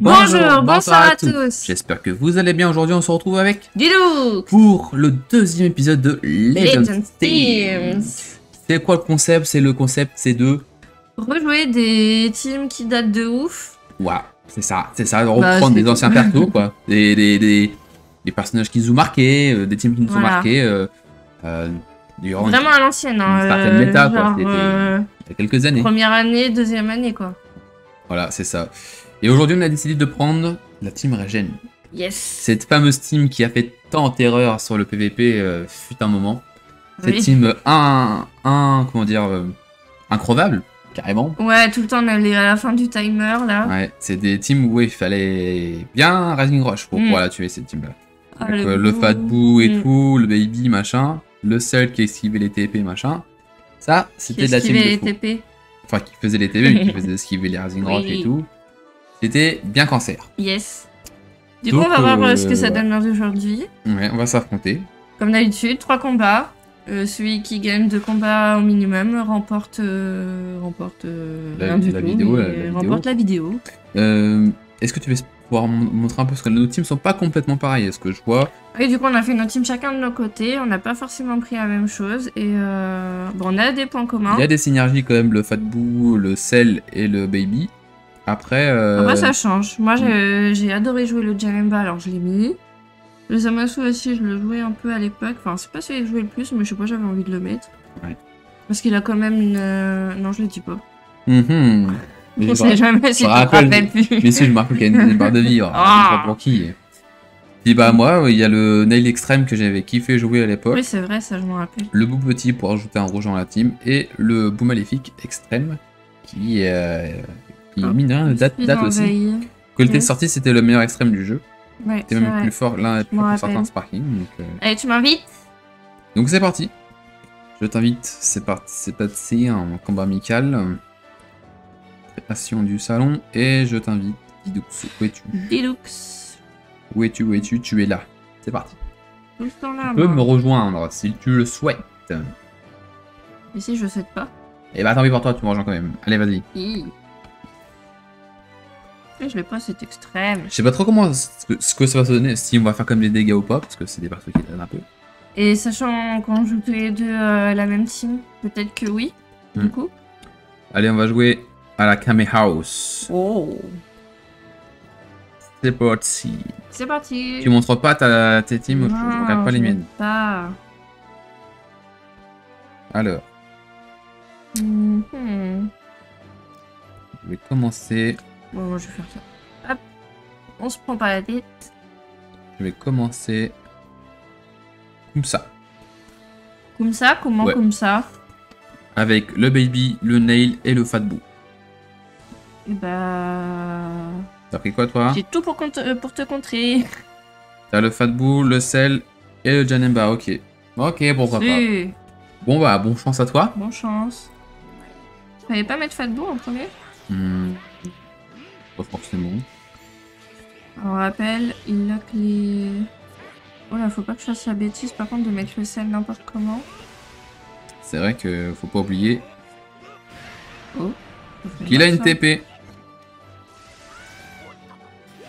Bonjour, bonsoir à tous. J'espère que vous allez bien. Aujourd'hui, on se retrouve avec Didou pour le deuxième épisode de Legends, Legends Teams. Teams. C'est quoi le concept? C'est le concept, c'est de Rejouer des teams qui datent de ouf. Waouh, c'est ça, c'est ça, Bah, reprendre c'est des anciens persos, quoi. Des, des, des, des personnages qui nous ont marqués, euh, des teams qui nous ont marqués euh, euh, durant Vraiment à l'ancienne. Hein. une certaine méta, quoi. C'était- il y a quelques années. première année, deuxième année, quoi. Voilà, c'est ça. Et aujourd'hui, on a décidé de prendre la team Regen. Yes. Cette fameuse team qui a fait tant terreur sur le PVP euh, fut un moment. Cette Oui. team un, un, comment dire, euh, increvable, carrément. Ouais, tout le temps, on allait à la fin du timer, là. Ouais, c'est des teams où il fallait bien Rising Rush pour Mm. pouvoir la tuer, cette team-là. Ah, Donc, euh, le. Fat Boo et Mm. tout, le Baby, machin, le seul qui esquivait les TP, machin. Ça, c'était de la team de esquivait les fou. TP. Enfin, qui faisait les TP, mais qui faisait esquiver les Rising Rush Oui. et tout. C'était bien cancer. Yes. Du Donc, coup, on va voir euh, euh, ce que ça ouais. donne aujourd'hui. Ouais, on va s'affronter. Comme d'habitude, trois combats. Euh, celui qui gagne deux combats au minimum remporte, euh, remporte euh, La- rien du la tout, vidéo, la- la vidéo. remporte la vidéo. Euh, Est-ce que tu veux pouvoir mon- montrer un peu parce que nos teams sont pas complètement pareils. Est-ce que je vois? Et du coup, on a fait notre team chacun de nos côtés. On n'a pas forcément pris la même chose. Et euh, bon, on a des points communs. Il y a des synergies quand même, le Fat Boo, le Cell et le Baby. Après, euh, Après, ça change. Moi, j'ai adoré jouer le Janemba, alors je l'ai mis. Le Zamasu aussi, je le jouais un peu à l'époque. Enfin, c'est pas celui que je jouais le plus, mais je sais pas, j'avais envie de le mettre. Ouais. Parce qu'il a quand même une. euh, Non, je le dis pas. mhm. Mais On je sait jamais si tu te rappelle- plus. Mais si, je me rappelle qu'il y a une, barre de vie. alors, je sais pas pour qui. Et bah, moi, il y a le Nail Extreme que j'avais kiffé jouer à l'époque. Oui, c'est vrai, ça, je m'en rappelle. Le Boo Petit pour ajouter un rouge dans la team. Et le Boo Maléfique Extrême qui, euh, qui Ah. rien, date, date aussi. envahi. Quand il était Yes. sorti, c'était le meilleur extrême du jeu. Ouais, C'était même vrai. plus fort l'un plus m'en fort que certains. Sparking. Donc, euh, Allez, tu m'invites? Donc c'est parti. Je t'invite, c'est parti, c'est parti, en combat amical. Préparation du salon, et je t'invite, Didoux, où es-tu? Deluxe. Où es-tu Où es-tu? Tu es là. C'est parti. Tout le temps là, Tu peux moi? me rejoindre si tu le souhaites. Ici, je sais pas. Et bah tant pis pour toi, tu me rejoins quand même. Allez, vas-y. Je vais pas, c'est extrême. Je sais pas trop comment ce que, ce que ça va se donner, si on va faire comme des dégâts ou pas, parce que c'est des persos qui donnent un peu. Et sachant qu'on joue tous les deux euh, la même team, peut-être que oui, du Hmm. coup. Allez, on va jouer à la Kame House. Oh C'est parti. C'est parti Tu montres pas ta, tes teams, je, je Non, regarde pas les je miennes? montre Pas. Alors, Mhm. je vais commencer. Bon, moi, je vais faire ça. Hop. On se prend pas la tête. Je vais commencer comme ça. Comme ça Comment Ouais. comme ça? Avec le baby, le nail et le fat. Et bah... T'as pris quoi toi? J'ai tout pour, euh, pour te contrer. T'as le fat boo, le sel et le janemba, ok. Ok, pourquoi pas. Bon bah, bon chance à toi. Bonne chance. Je fallait pas mettre Fatbo en premier Hmm, Pas forcément. On rappelle, il lock les... Oh là, faut pas que je fasse la bêtise par contre de mettre le sel n'importe comment. C'est vrai que faut pas oublier Oh. Qu'il a une. TP.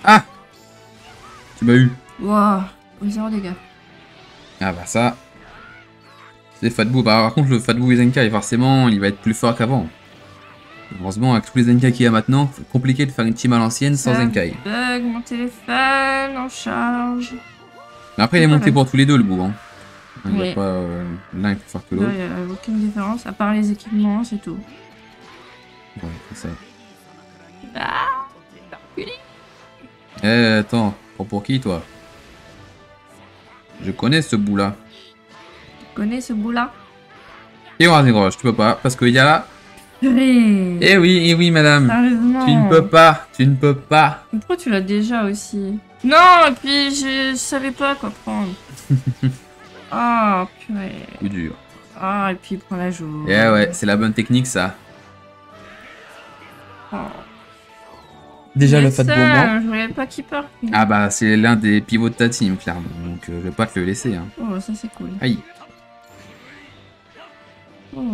Ah Tu m'as eu. Wow, zéro dégâts. Ah bah ça. C'est Fatboo. Bah par contre le Fatboo Zenkai forcément il va être plus fort qu'avant. Heureusement avec tous les Zenkai qu'il y a maintenant, c'est compliqué de faire une team à l'ancienne sans Zenkai. Bug, mon téléphone en charge. Mais après il est monté pour tous les deux le bout. Hein. Il y a Oui. pas euh, l'un est plus fort que Là, l'autre. il y a aucune différence, à part les équipements, c'est tout. Ouais, c'est ça. Ah Eh attends, prends pour qui toi? Je connais ce bout là. Tu connais ce bout-là? Et on Rising Rush, tu peux pas, parce qu'il y a là. Purée Eh oui, eh oui madame. Sérieusement Tu ne peux pas, tu ne peux pas. Pourquoi tu l'as déjà aussi? Non, et puis je, je savais pas quoi prendre. Ah, purée. Coup dur. Ah, et puis il prend la joue. Eh ouais, c'est la bonne technique ça. Oh. Déjà le fat ça, bonbon. Je voulais pas qu'il parte. lui. Ah bah c'est l'un des pivots de ta team clairement, donc euh, je vais pas te le laisser. Hein. Oh, ça c'est cool. Aïe, Oh,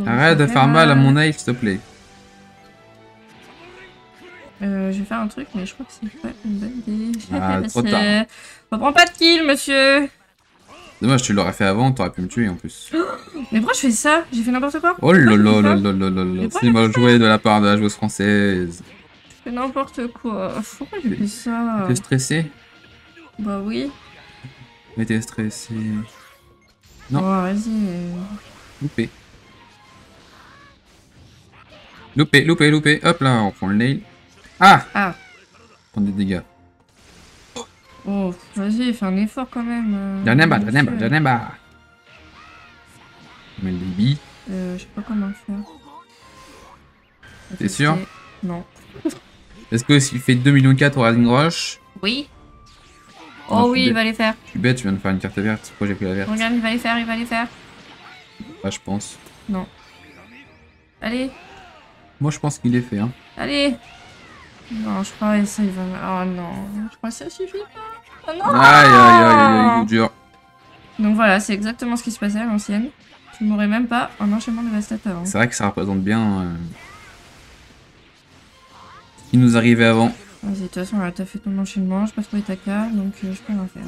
arrête ça de faire mal à mon œil s'il te plaît. Euh, je vais faire un truc, mais je crois que c'est pas une bonne idée. Ah, trop tard. On prend pas de kill, monsieur Dommage, tu l'aurais fait avant, t'aurais pu me tuer en plus. Mais pourquoi je fais ça? J'ai fait n'importe quoi Oh. Mais C'est mal joué de la part de la joueuse française. ça Je fais n'importe quoi. Pourquoi j'ai fait ça? T'es stressé? Bah oui. Mais t'es stressé. Non. Bon, vas-y. Loupé. Loupé, loupé, loupé. Hop là, on prend le nail. Ah Ah. On prend des dégâts. Oh, vas-y, fais un effort quand même. monsieur. Janeba, Janeba. On met le baby. Euh, je sais pas comment faire. T'es sûr Non. Est-ce que s'il fait 2 millions 4 au Rising Rush Oui. Non, Oh je oui, il va les faire. Je suis bête, tu viens de faire une carte verte. Pourquoi j'ai pris la verte Regarde, il va les faire, il va les faire. Bah, je pense. Allez, Moi, je pense qu'il est fait. Hein. allez. Non, je crois que ça, il va... Oh non, je crois que ça suffit pas. Oh non Aïe, aïe, aïe, aïe, dur. Donc voilà, c'est exactement ce qui se passait à l'ancienne. Tu m'aurais même pas un enchaînement dévastateur. hein. C'est vrai que ça représente bien euh, ce qui nous arrivait avant. Vas-y, de toute façon, là, t'as fait ton enchaînement, je pas trouvé ta carte, donc euh, je peux rien faire.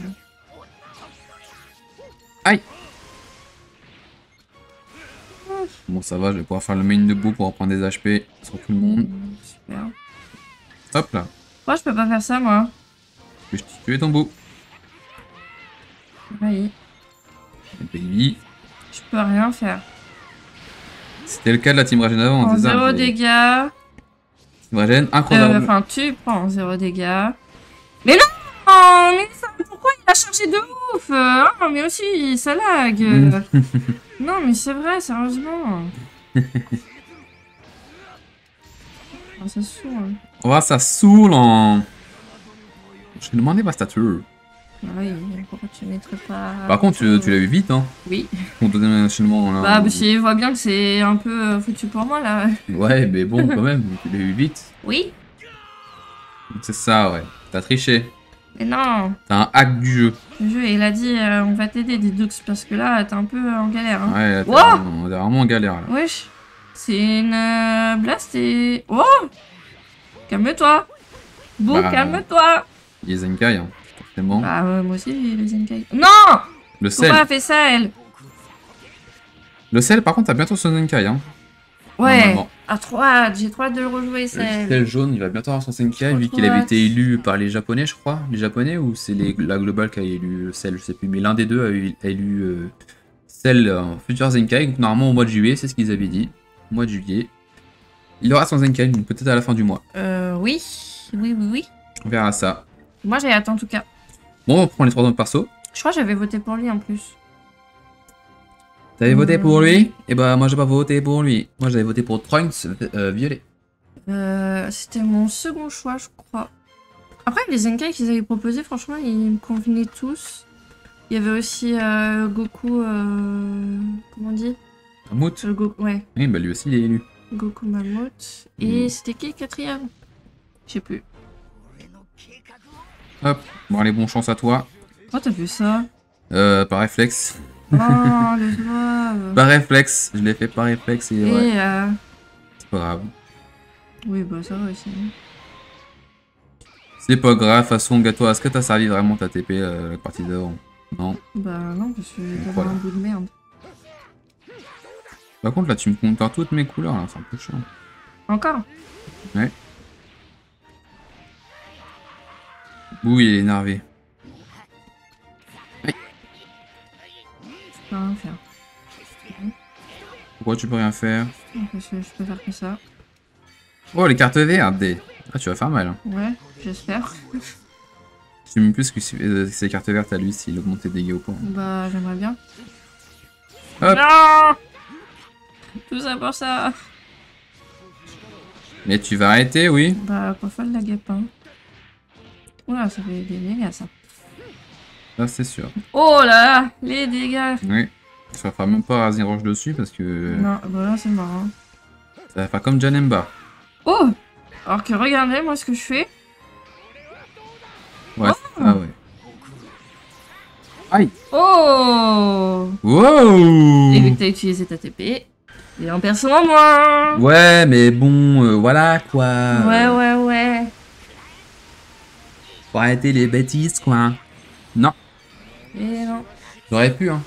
Bon, ça va, je vais pouvoir faire le main debout pour reprendre des HP sur tout le monde. Mm, Super. Hop là, Pourquoi je peux pas faire ça, moi je t'ai tué ton bout. Oui, Baby. je peux rien faire. C'était le cas de la Team Ragen avant, En zéro dégâts. Team Ragen, Euh, incroyable. Enfin, tu prends zéro dégâts. Mais non Oh, mais ça, pourquoi il a chargé de ouf? Euh, Ah, mais aussi, ça lag. Non, mais c'est vrai, sérieusement. Ah, ça saoule. On va ça saoule en... Je vais demander ma stature. Ah Oui, pourquoi tu mettrais pas... Par contre, tu, tu l'as eu vite, hein. Oui. Ton deuxième enchaînement, là. Bah, parce qu'il voit bien que c'est un peu euh, foutu pour moi, là. Ouais, mais bon, quand même, tu l'as eu vite. Oui C'est ça, ouais. T'as triché. Mais non T'as un hack du jeu. Le jeu, il a dit, euh, on va t'aider, Didux, parce que là, t'es un peu euh, en galère. Hein. Ouais, là, t'es Wow vraiment- on est vraiment en galère, là. Wesh, c'est une euh, blast et... Oh Calme-toi Bou, Bah, calme-toi Il est Zenkai, hein, forcément. Bah ouais, moi aussi, les Zenkai. Non le Pourquoi sel. elle a fait ça, elle? Le sel, par contre, t'as bientôt son Zenkai, hein. Ouais, à 3 j'ai trop hâte de le rejouer, Le celle. jaune, il va bientôt avoir son Zenkai, vu qu'il avait été élu par les Japonais, je crois. Les Japonais, ou c'est la Global qui a élu le sel, je sais plus. Mais l'un des deux a, eu- a élu euh, sel en futur Zenkai. Donc, normalement, au mois de juillet, c'est ce qu'ils avaient dit. Au mois de juillet. Il aura son Zenkai, donc peut-être à la fin du mois. Euh, oui. Oui, oui, oui. On verra ça. Moi, j'ai hâte en tout cas. Bon, on prend les trois autres persos. Je crois que j'avais voté pour lui en plus. T'avais voté Hmm. pour lui? Et bah, moi, j'ai pas voté pour lui. Moi, j'avais voté pour Trunks euh, violet. Euh, C'était mon second choix, je crois. Après, les Zenkai qu'ils avaient proposés, franchement, ils me convenaient tous. Il y avait aussi euh, Goku. Euh... Comment on dit? Mammouth Goku, ouais. Oui, bah lui aussi, il est élu. Goku Mammouth. Et Mm. c'était qui le quatrième? Je sais plus. Hop, bon, allez, bon chance à toi. Oh, t'as vu ça? Euh, par réflexe. Oh, le doigt. Par réflexe, je l'ai fait par réflexe et ouais, euh... c'est pas grave. Oui, bah ça va aussi. C'est pas grave, de toute façon, gâteau, est-ce que t'as servi vraiment ta TP euh, la partie d'avant? Non. Bah non, parce que t'avais Voilà. un bout de merde. Par contre, là, tu me comptes toutes mes couleurs, là, c'est un peu chiant. Encore? Ouh, il est énervé. Peux rien faire. Pourquoi tu peux rien faire Parce que je peux faire que ça. Oh, les cartes vertes des- Ah, tu vas faire mal. Hein. Ouais, j'espère. Je sais même plus que euh, ces cartes vertes à lui, s'il augmente tes dégâts ou pas. Bah, j'aimerais bien. Hop. Non Tout ça pour ça. Mais tu vas arrêter, oui Bah, pas folle la guêpe, hein. Oula, ça fait des dégâts, ça. Ça, c'est sûr. Oh là là, les dégâts. Oui. Ça va faire même pas Razin Roche dessus parce que Non, bah là, c'est marrant. ça va faire comme Janemba. Oh Alors que regardez, moi, ce que je fais. Ouais, Oh. ah ouais. Aïe Oh Wow Et vu que t'as utilisé ta TP, il y a un perso en moins Ouais, mais bon, euh, voilà quoi. Ouais, ouais, ouais. Faut arrêter les bêtises, quoi. Non, Et non. j'aurais pu, hein.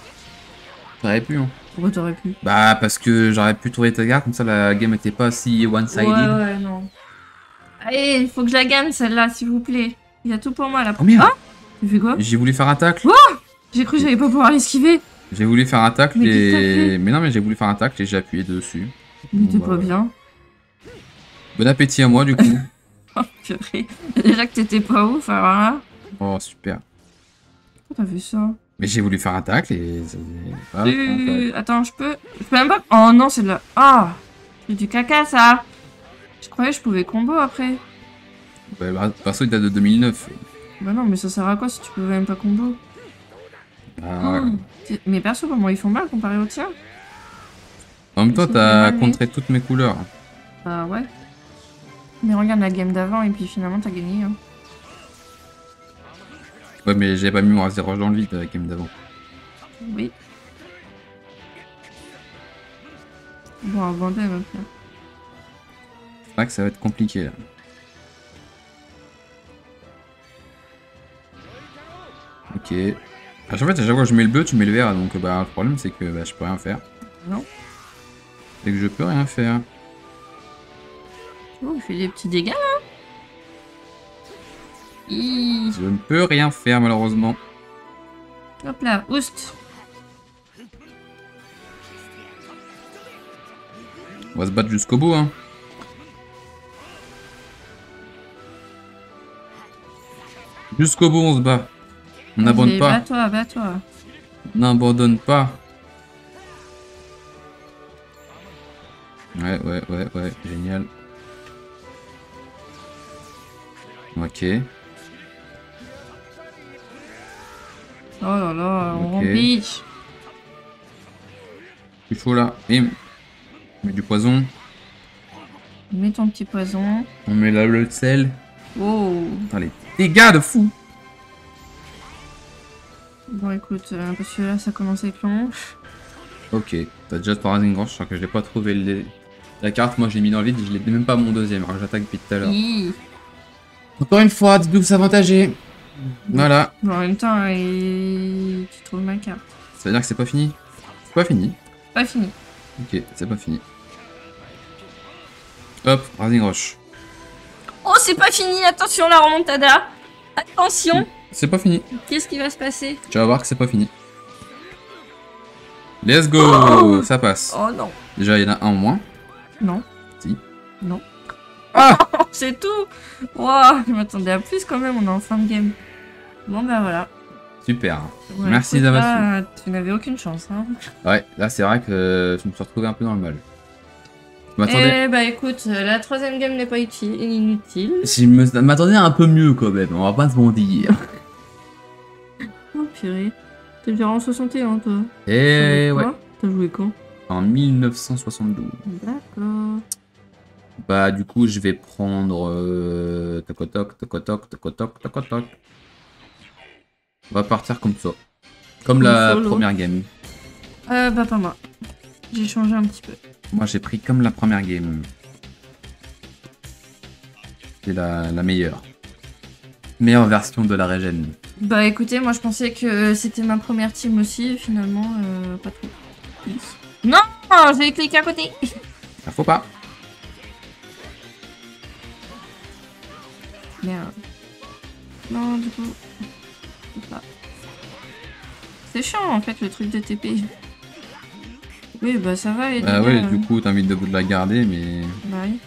J'aurais pu, hein. Pourquoi t'aurais pu? Bah, parce que j'aurais pu trouver ta carte, comme ça la game était pas si one-sided. Ouais, ouais, non. Allez, il faut que je la gagne celle-là, s'il vous plaît. Il y a tout pour moi là. Oh merde Ah quoi? J'ai voulu faire un tacle. J'ai cru que j'allais pas pouvoir l'esquiver. J'ai voulu faire un tacle Mais et... Mais non, mais j'ai voulu faire un tacle et j'ai appuyé dessus. Mais t'es pas bien. Bon appétit à moi, du coup. Oh purée. Déjà que t'étais pas ouf, alors là. oh, super. Pourquoi t'as fait ça Mais j'ai voulu faire un tacle et... Euh, Attends, je peux. Je peux même pas. Oh non, c'est de la. Ah C'est du caca ça Je croyais que je pouvais combo après. Bah, le perso il date de 2009. Bah non, mais ça sert à quoi si tu peux même pas combo Ah, Oh, Mes persos, comment ils font mal comparé au tien En même temps, t'as contré toutes mes couleurs. Bah ouais. Mais regarde la game d'avant et puis finalement t'as gagné. Hein. Ouais, mais j'ai pas mis mon Razor dans le vide avec game d'avant. Oui. Bon, abandonne maintenant. C'est vrai que ça va être compliqué là. Ok. Chaque fois, à chaque fois que je mets le bleu, tu mets le vert, donc bah, le problème c'est que bah, je peux rien faire. Non. C'est que je peux rien faire. Oh, il fait des petits dégâts là Je ne peux rien faire malheureusement. Hop là, oust On va se battre jusqu'au bout, hein. Jusqu'au bout, on se bat. On n'abandonne pas. Bats-toi, bats-toi. On n'abandonne pas. Ouais, ouais, ouais, ouais, génial. Ok. Oh là là, on remplit. Je suis chaud là. Et on met du poison. Mets ton petit poison. On met là le sel. Oh les dégâts de fou. Bon écoute, euh, parce que là ça commence à être long. Ok. T'as déjà ton Rising Rush, alors que je l'ai pas trouvé. La carte, moi je l'ai mis dans le vide, je l'ai même pas mon deuxième, alors que j'attaque depuis tout à l'heure. Encore une fois, double avantagé. Voilà. Bon, en même temps, et... tu trouves ma carte. Ça veut dire que c'est pas fini C'est pas fini. Pas fini. Ok, c'est pas fini. Hop, Rising Rush. Oh, c'est pas fini, attention la remontada. Attention, C'est pas fini. qu'est-ce qui va se passer? Tu vas voir que c'est pas fini. Let's go Oh Ça passe. Oh non. Déjà, il y en a un en moins. Non. Si. Non. Ah Oh, c'est tout Waouh, je m'attendais à plus quand même, on est en fin de game. Bon bah voilà. Super. Ouais, Merci d'avoir Tu n'avais aucune chance, hein. Ouais, là c'est vrai que je me suis retrouvé un peu dans le mal. Eh bah écoute, euh, la troisième game n'est pas uti- inutile. Je me- m'attendais à un peu mieux quand même, on va pas se mentir. Oh purée. T'es déjà en 61 toi joué ouais, T'as joué quand? En 1972. D'accord. Bah du coup je vais prendre... Euh... Tocotoc, tocotoc, tocotoc, tocotoc. On va partir comme ça. Comme Comme la solo. première game. Euh bah pas moi. J'ai changé un petit peu. Moi j'ai pris comme la première game. C'est la, la meilleure. Meilleure version de la régène. Bah écoutez, moi je pensais que c'était ma première team aussi, finalement, euh, pas trop. Non J'ai cliqué à côté Ah, faut pas. Merde. Non, du coup... pas. C'est chiant en fait le truc de TP. Oui, bah ça va les Bah ouais, du coup t'as envie de, de la garder mais... Bah oui.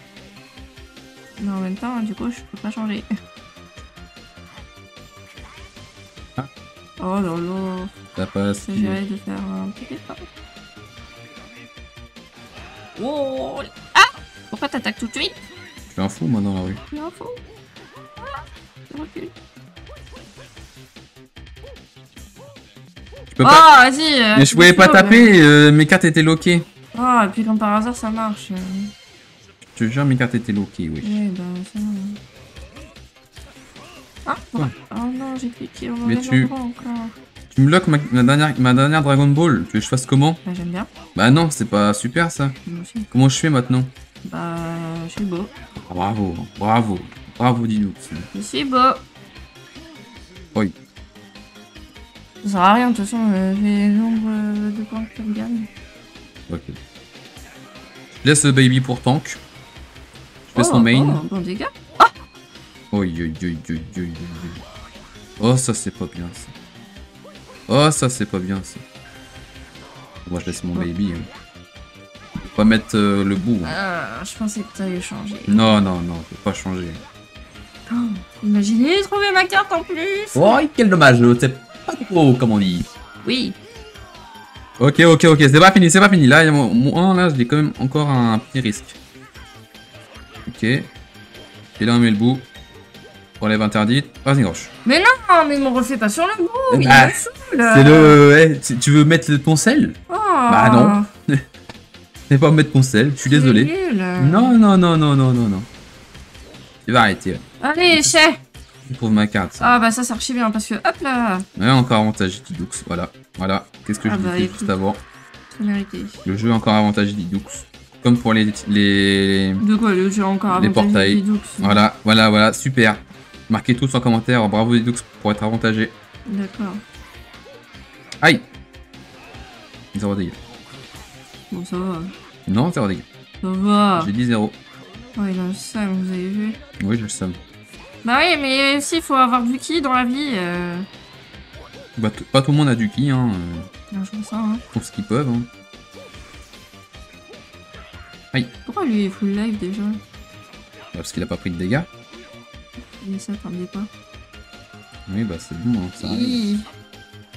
Mais en même temps, du coup, je peux pas changer. Ah. Oh là là, Ça passe. j'essaierai de faire un petit effort. Oh Ah Pourquoi t'attaques tout de suite? Je suis un fou moi dans la rue. Non, faux. Ah, je recule. Peux Oh, pas... vas-y euh, Mais je pouvais pas taper, euh, mes cartes étaient loquées. mais- Ah, et puis comme par hasard, ça marche. euh. Je te jure, mes cartes étaient loquées, oui. Oui, bah ça va. Ah Quoi Oh non, j'ai cliqué au Mais tu- endroit encore. Tu me loques ma, ma dernière, ma dernière Dragon Ball. Tu veux que je fasse comment? Bah j'aime bien. Bah non, c'est pas super ça. Moi aussi. Comment je fais maintenant? Bah, je suis beau. Ah, Bravo, bravo, bravo Dinoux. Je suis beau. Ça sert à rien, de toute façon, euh, j'ai nombre euh, de points que tu regagnes. Ok. Je laisse le baby pour tank. Je fais Oh, son main. Oh, bon dégâts. Oi, oi, oi, oi, oi. Oh, ça c'est pas bien ça. Oh, ça c'est pas bien ça. Moi je laisse mon baby. Hein. Faut pas mettre euh, le bout. hein. Ah, je pensais que t'allais changer. Non, non, non, faut pas changer. Oh, imaginez trouver ma carte en plus. Oh, quel dommage, c'est pas trop comme on dit. Oui. Ok, ok, ok, c'est pas fini, c'est pas fini. Là, il y a mon- moi, là, j'ai quand même encore un petit risque. Ok. Et là, on met le bout. Relève interdite. Vas-y, roche. Mais non, mais me refais pas sur le bout. Il Ah, saoule. C'est le. eh, tu- veux mettre ton sel Oh, Bah non. C'est pas mettre ton sel, je suis désolé. nul. Non, non, non, non, non, non, non. Tu vas arrêter. Allez, chais. Trouve ma carte. ça. Ah bah ça, c'est archi bien parce que hop là, Ouais, encore avantage Didux. Voilà. Voilà. Qu'est-ce que Ah je bah, disais juste avant mérité. Le jeu encore avantage Didux. Comme pour les. les... De quoi le jeu encore Les portails. Voilà, voilà, voilà. Super. Marquez tous en commentaire. Bravo Didux pour être avantagé. D'accord. Aïe Zéro dégâts. Bon, ça va. Non, zéro dégâts. Ça va. J'ai dit zéro. Oh, il a un seum, vous avez vu. Oui, je le sais. Bah oui, mais aussi, il faut avoir du ki dans la vie. Euh... Bah, pas tout le monde a du ki, hein. euh, Non, je vois ça, hein. Font ce qu'ils peuvent. Hein. Pourquoi lui est full live déjà? Bah, parce qu'il a pas pris de dégâts. Mais ça, t'attendais pas. Oui, bah c'est bon, hein, ça arrive.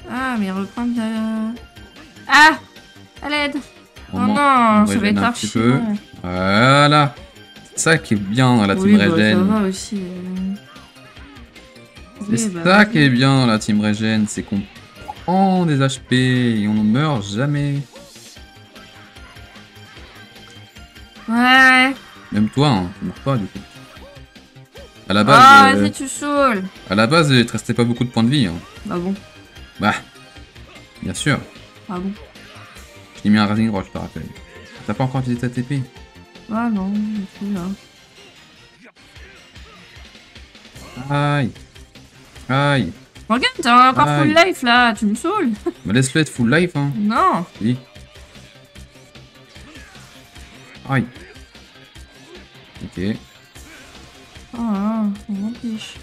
Ah, mais reprendre la... Ah À l'aide Oh non, on ça va être archi. Voilà. C'est ça qui est bien dans la oui, team bah, ça régène. va aussi. C'est Oui, bah, ça qui est bien dans la team régène, c'est qu'on prend des HP et on ne meurt jamais. Ouais. Même toi, hein, tu meurs pas du coup. À la base, Ah, euh, vas-y, tu saoules. à la base, il te restait pas beaucoup de points de vie. hein. Bah bon? Bah, bien sûr. Ah bon? Je t'ai mis un Rising Rock, je te rappelle. T'as pas encore utilisé ta TP Ah non, du tout, là. Aïe. Aïe. Regarde, t'as encore Aïe. full life là, tu me saoules. Mais laisse-le être full life, hein. Non. Oui. Aïe. Ok. Oh, ah, on m'empêche.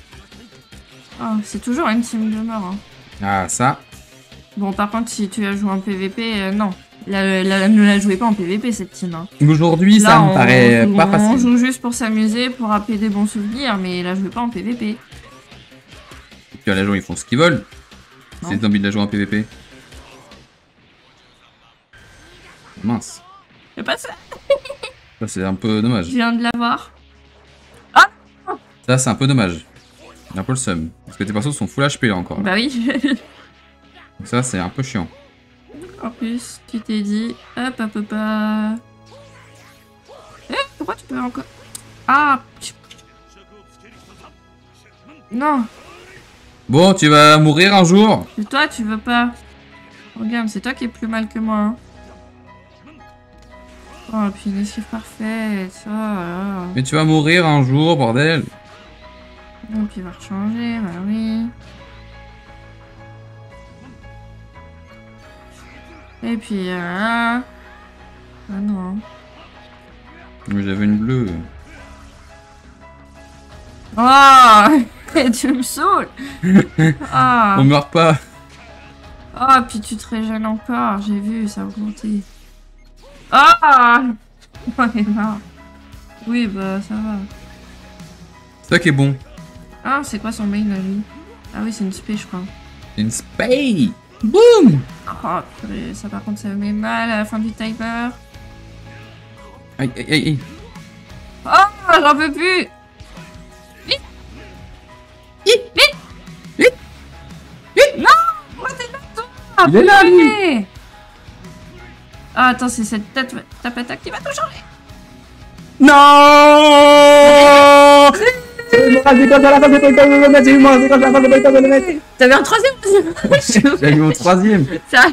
Ah, c'est toujours une team de mort. Hein. Ah, ça. Bon, par contre, si tu as joué en PVP, euh, non. La, la- ne la jouez pas en PVP cette team. Hein. Aujourd'hui, ça me on- paraît on, pas On facile. joue juste pour s'amuser, pour rappeler des bons souvenirs, mais la jouez pas en PVP. Et puis les gens, ils font ce qu'ils veulent. C'est envie de la jouer en PVP. Mince. C'est pas ça. Ça, c'est un peu dommage. Je viens de l'avoir. Ça, c'est un peu dommage. J'ai un peu le seum. Parce que tes persos sont full HP là encore. là. Bah oui. Donc ça, c'est un peu chiant. Plus, tu t'es dit, hop, hop, hop, hop. Eh, pourquoi tu peux encore... Ah Non, Bon, tu vas mourir un jour. c'est toi, tu veux pas. Regarde, c'est toi qui es plus mal que moi. hein. Oh, puis une esquive parfaite. Oh. Mais tu vas mourir un jour, bordel. Et puis il va rechanger, bah oui. Et puis euh, ah non. Mais j'avais une bleue. Oh Tu me saoules Ah On meurt pas. Oh puis tu te régènes encore, j'ai vu, ça a augmenté. Ah Ouais non. Oui bah ça va. C'est ça qui est bon. Ah c'est quoi son main à lui Ah oui c'est une spé je crois. Une spay. Boum. Oh purée, ça par contre ça me met mal à la fin du timer. Aïe, aïe, aïe, aïe. Oh, j'en peux plus. Vite. Vite. Vite. Vite. Vite. Non Pourquoi t'es là, toi. Il est là, lui. Ah, attends, c'est cette tête tape attaque qui va tout changer. Non T'avais un troisième J'ai eu mon troisième.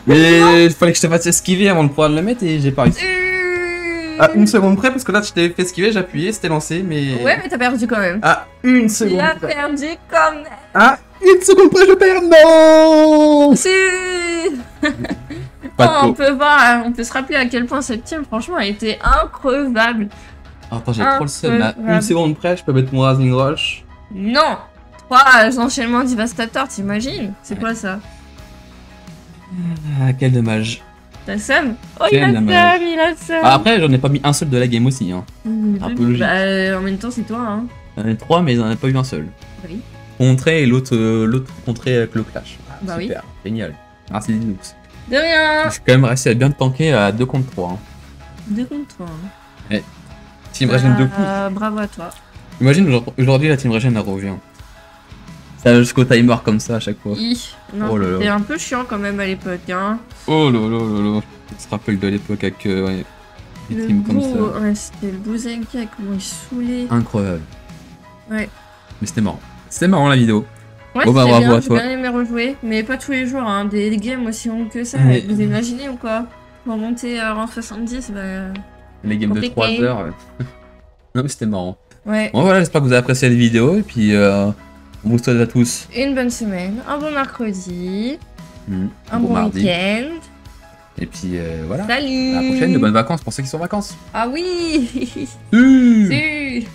Mais il fallait que je te fasse esquiver avant de pouvoir le mettre et j'ai pas réussi. À Euh, une seconde près, parce que là, je t'ai fait esquiver, j'ai appuyé, c'était lancé, mais. Ouais, mais t'as perdu quand même. À une Tu seconde as près. perdu quand même À une une seconde près, je perds Non Si Pas de Oh, on peut voir, on peut se rappeler à quel point cette team, franchement, a été increvable. Attends, j'ai trop le seum. À Incroyable. une seconde près, je peux mettre mon Rising Rush. Non Trois enchaînements dévastateurs, t'imagines? C'est quoi ça? Ah, quel dommage. T'as seum? Oh, il a seum, dommage. il a seum Ah, après, j'en ai pas mis un seul de la game aussi. Hein. un peu logique. Bah, euh, en même temps, c'est toi, hein. J'en ai trois, mais j'en ai pas eu un seul. Oui. Contré et l'autre euh, l'autre contré avec le clash. Ah, Bah oui. super, génial. Merci Linux. De rien Je suis quand même réussi à bien tanker à 2 contre 3. Hein. Deux contre toi. hein. Team Regen de fou. Euh, bravo à toi. Imagine aujourd'hui- la Team Regen elle revient. Ça jusqu'au timer comme ça à chaque fois. Hi. Non, Oh c'était un peu chiant quand même à l'époque, hein. Oh là là là là. On se rappelle de l'époque avec euh, ouais, des Le teams comme ça. ouais, c'était le beau Zenka, comment il saoulait. Incroyable. Ouais. Mais c'était marrant. C'était marrant la vidéo. Ouais, bah, c'était bravo bien, à j'ai toi. bien aimé rejouer, mais pas tous les jours, hein. Des, des games aussi longues que ça, Ouais. vous imaginez ou quoi? Pour monter à rang 70, bah... Les games de Compliqué. 3 heures. non mais c'était marrant. Ouais. Bon voilà, j'espère que vous avez apprécié la vidéo et puis euh, on vous souhaite à tous Une bonne semaine, un bon mercredi, hmm, un bon week-end. Et puis euh, voilà. Salut À la prochaine, de bonnes vacances pour ceux qui sont en vacances. Ah oui. Si